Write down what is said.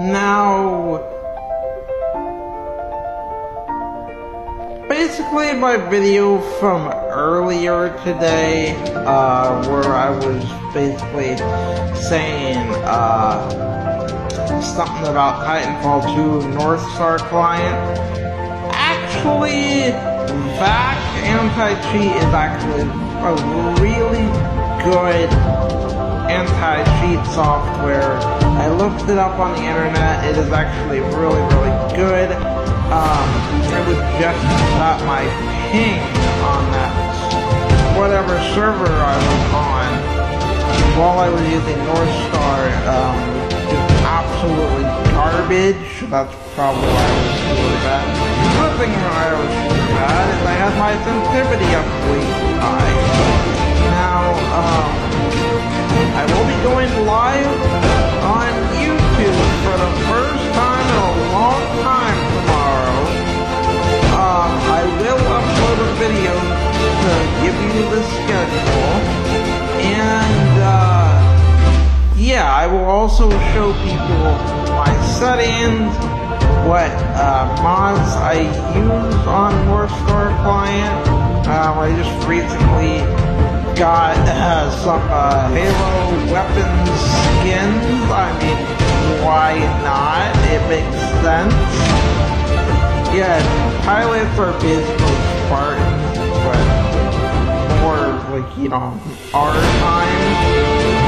Now, basically my video from earlier today, uh, where I was basically saying, uh, something about Titanfall 2 North Star client. Actually, VAC anti-cheat is actually a really good anti-cheat software. Looked it up on the internet. It is actually really, really good. Um, it was just that my ping on that whatever server I was on while I was using North Star um, absolutely garbage. That's probably why I was really bad. Another thing why I was really bad is I had my sensitivity up too high. Schedule. And, uh, yeah, I will also show people my settings, what uh, mods I use on North Star Client. Um, I just recently got uh, some uh, Halo weapons skins. I mean, why not? It makes sense. Yeah, pilots are basically Spartans, but you know, our time.